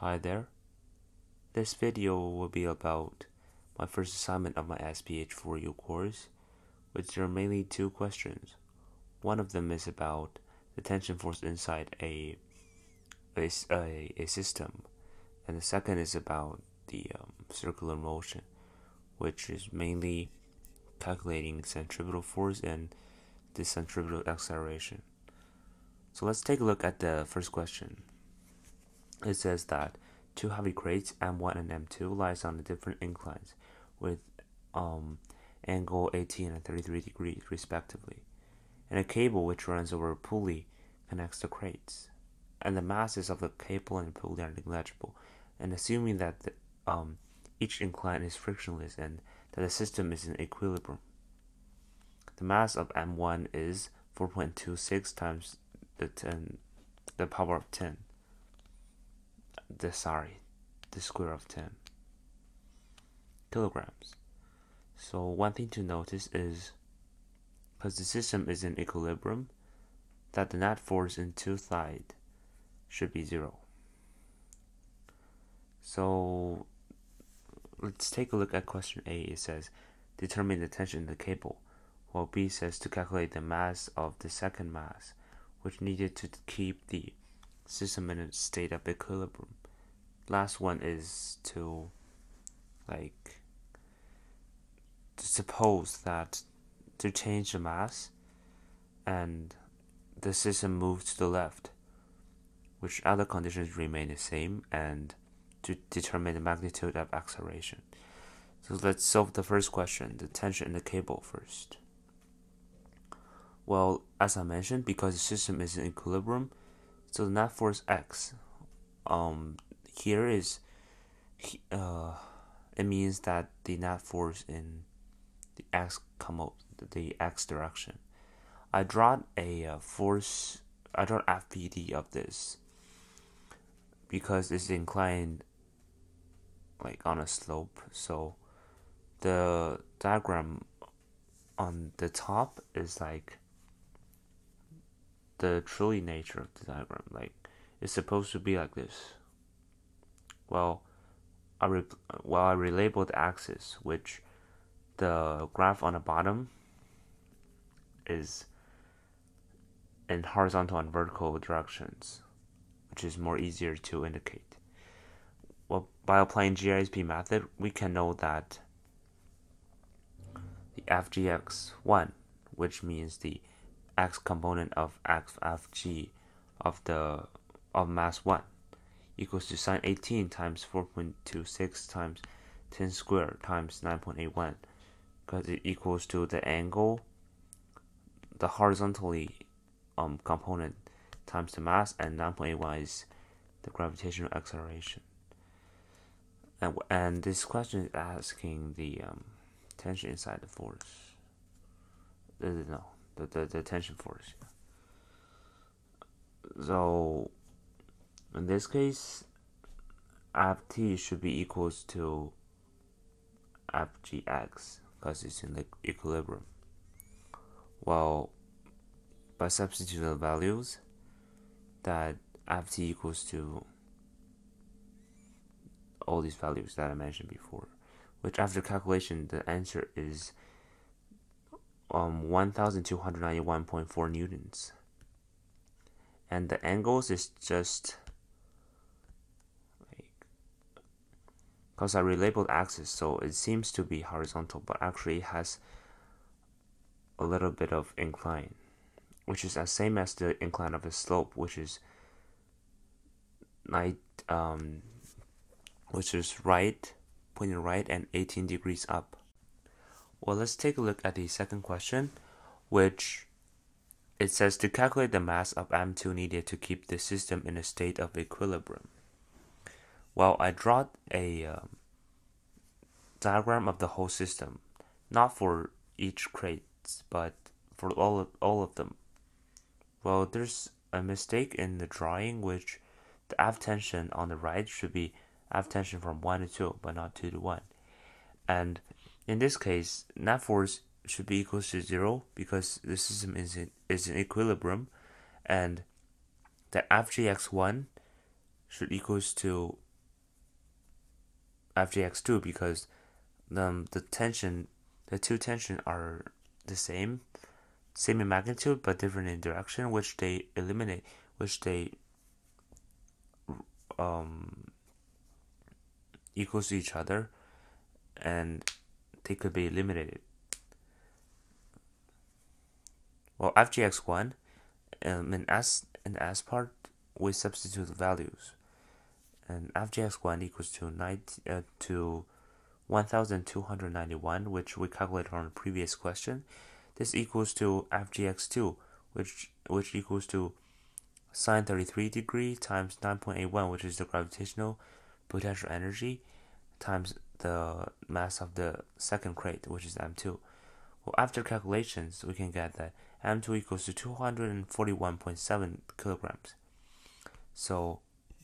Hi there. This video will be about my first assignment of my SPH 4U course, which are mainly two questions. One of them is about the tension force inside a a, a, a system, and the second is about the um, circular motion, which is mainly calculating centripetal force and the centripetal acceleration. So let's take a look at the first question. It says that two heavy crates M1 and M2 lies on the different inclines with um, angle 18 and 33 degrees respectively, and a cable which runs over a pulley connects the crates. And the masses of the cable and pulley are negligible, and assuming that the, um, each incline is frictionless and that the system is in equilibrium. The mass of M1 is 4.26 times the 10, the power of 10. The sorry, the square of 10 kilograms. So one thing to notice is because the system is in equilibrium, that the net force in two sides should be zero. So let's take a look at question A. It says determine the tension in the cable, while B says to calculate the mass of the second mass, which needed to keep the system in a state of equilibrium. Last one is to like to suppose that to change the mass and the system moves to the left, which other conditions remain the same, and to determine the magnitude of acceleration. So let's solve the first question, the tension in the cable first. Well, as I mentioned, because the system is in equilibrium, so the net force X, um, here is, uh, it means that the net force in the X come the X direction. I draw a uh, force, I draw FBD of this because it's inclined like on a slope. So the diagram on the top is like the truly nature of the diagram. Like it's supposed to be like this. Well, I re- well I relabeled the axis, which the graph on the bottom is in horizontal and vertical directions, which is more easier to indicate. Well, by applying GISP method, we can know that the FGX1, which means the x component of FFG of the of mass 1 equals to sine 18 times 4.26 times 10 squared times 9.81 because it equals to the angle the horizontally um, component times the mass and 9.81 is the gravitational acceleration. And, and this question is asking the um, tension inside the force. No the, the, the tension force. So in this case ft should be equals to fgx because it's in the equilibrium. Well by substituting the values that ft equals to all these values that I mentioned before which after calculation the answer is um 1291.4 newtons. And the angles is just like because I relabeled axis so it seems to be horizontal but actually has a little bit of incline which is the same as the incline of a slope which is night um which is right pointing right and 18 degrees up well, let's take a look at the second question, which it says to calculate the mass of M2 needed to keep the system in a state of equilibrium. Well, I draw a um, diagram of the whole system, not for each crate, but for all of, all of them. Well, there's a mistake in the drawing, which the F tension on the right should be F tension from 1 to 2, but not 2 to 1. And in this case, net force should be equal to zero because the system is in, is in equilibrium, and the FGX1 should equals to FGX2 because um, the tension, the two tension are the same, same in magnitude but different in direction, which they eliminate, which they um, equals to each other, and they could be eliminated. Well, FGX1, um, in S in S part, we substitute the values, and FGX1 equals to 90, uh, to 1291, which we calculated on the previous question. This equals to FGX2, which which equals to sine 33 degree times 9.81, which is the gravitational potential energy, times the mass of the second crate, which is M2. Well, after calculations, we can get that M2 equals to 241.7 kilograms. So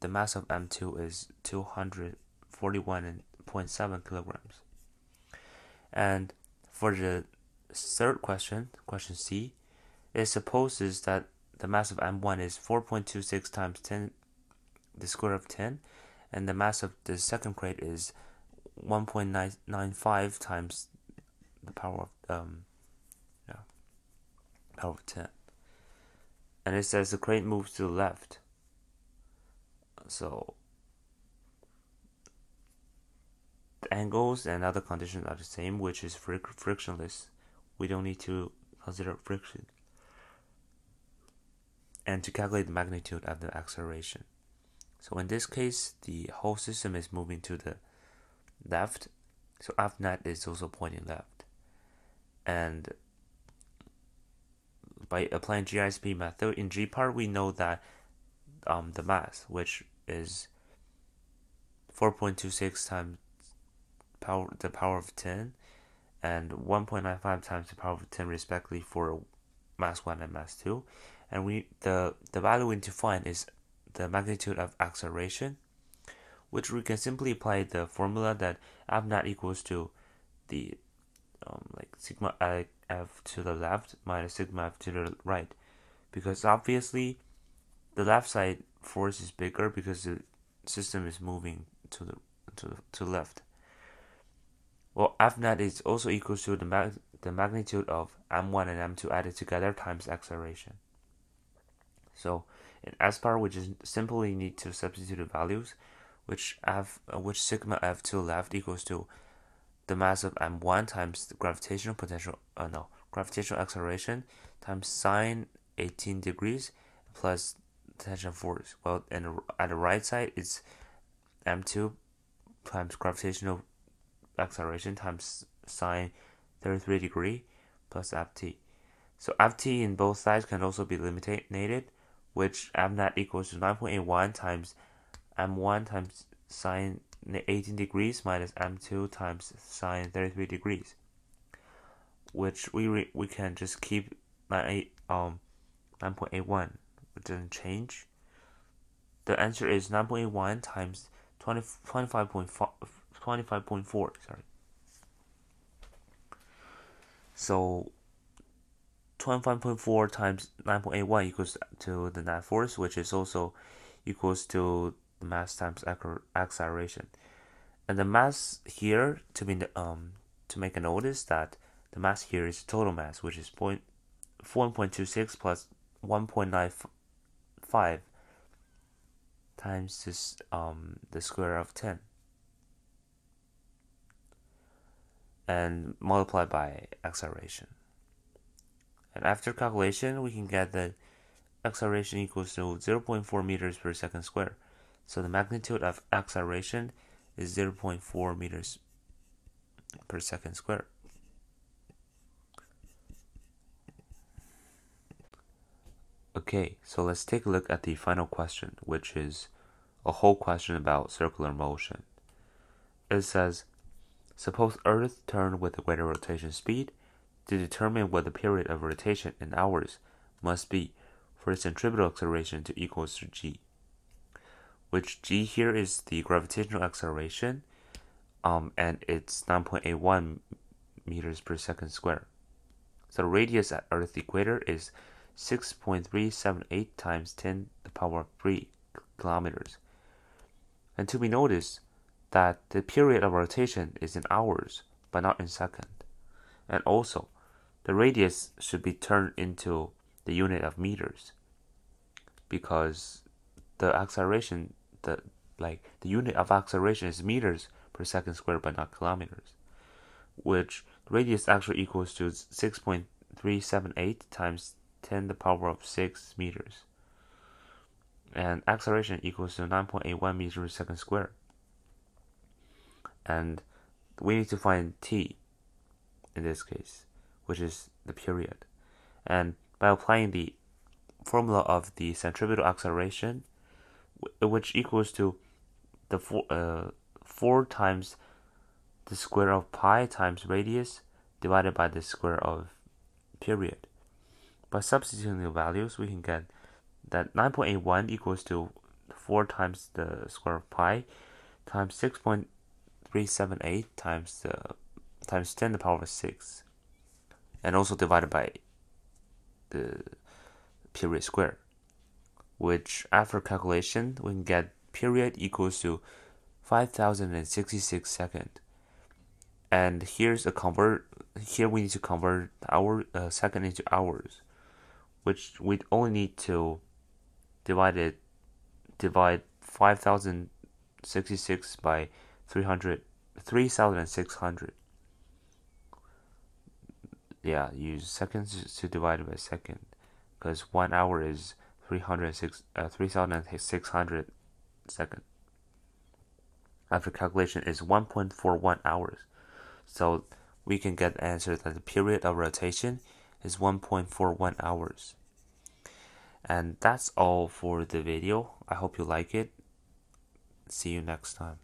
the mass of M2 is 241.7 kilograms. And for the third question, question C, it supposes that the mass of M1 is 4.26 times 10 the square of 10 and the mass of the second crate is 1.995 times the power of um yeah power of 10 and it says the crate moves to the left. So the angles and other conditions are the same which is fric frictionless. We don't need to consider friction. And to calculate the magnitude of the acceleration. So in this case, the whole system is moving to the left, so F net is also pointing left. And by applying GISP method, in G part we know that um, the mass, which is 4.26 times power the power of 10 and 1.95 times the power of 10 respectively for mass 1 and mass 2 and we the the value we need to find is the magnitude of acceleration which we can simply apply the formula that f net equals to the um, like sigma f to the left minus sigma f to the right. Because obviously the left side force is bigger because the system is moving to the to the, to left. Well f net is also equal to the mag the magnitude of m1 and m2 added together times acceleration. So in S bar, we just simply need to substitute the values, which f, uh, which sigma f to the left equals to the mass of m1 times the gravitational potential, uh, no, gravitational acceleration times sine 18 degrees plus tension force. Well, and at the right side, it's m2 times gravitational acceleration times sine 33 degree plus ft. So ft in both sides can also be eliminated which m equals to 9.81 times m1 times sine 18 degrees minus m2 times sine 33 degrees, which we we can just keep 9, um 9.81, it doesn't change. The answer is 9.81 times 20, 25.4, 25.4, sorry. So 25.4 times 9.81 equals to the net force, which is also equals to mass times acceleration. And the mass here to be um to make a notice that the mass here is total mass, which is point 4.26 plus 1.95 times this um the square of 10 and multiplied by acceleration. And after calculation, we can get that acceleration equals to 0.4 meters per second square. So the magnitude of acceleration is 0.4 meters per second square. Okay, so let's take a look at the final question, which is a whole question about circular motion. It says, suppose Earth turned with a greater rotation speed to determine what the period of rotation in hours must be for the centripetal acceleration to equal to g, which g here is the gravitational acceleration, um, and it's 9.81 meters per second square. So the radius at Earth's equator is 6.378 times 10 to the power of 3 kilometers. And to be noticed that the period of rotation is in hours, but not in second. And also, the radius should be turned into the unit of meters because the acceleration the like the unit of acceleration is meters per second squared but not kilometers which radius actually equals to 6.378 times 10 to the power of 6 meters. And acceleration equals to 9.81 meters per second squared. And we need to find t in this case which is the period. And by applying the formula of the centripetal acceleration, which equals to the four, uh, 4 times the square of pi times radius divided by the square of period. By substituting the values, we can get that 9.81 equals to 4 times the square of pi times 6.378 times the times 10 to the power of 6 and also divided by the period square, which after calculation we can get period equals to 5066 second. And here's a convert. Here we need to convert hour uh, second into hours, which we only need to divide it divide 5066 by 300 3600 yeah use seconds to divide by second because one hour is 306 uh, 3600 seconds after calculation is 1.41 hours. So we can get the answer that the period of rotation is 1.41 hours. And that's all for the video. I hope you like it. See you next time